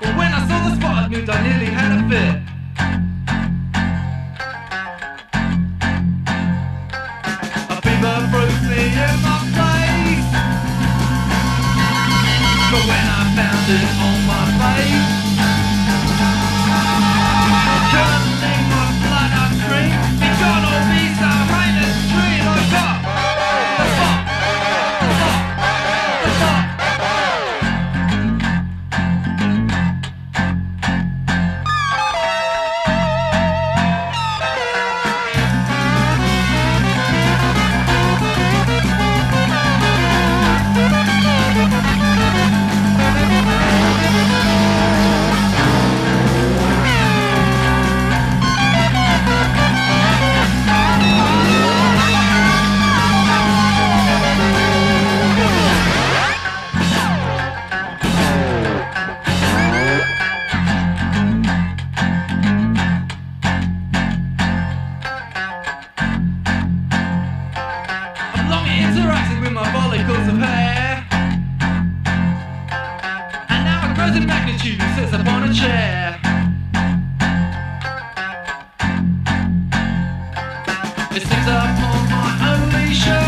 But when I saw the spot newtonality had a fit. I'd moved, a chair. It seems I'm my only show.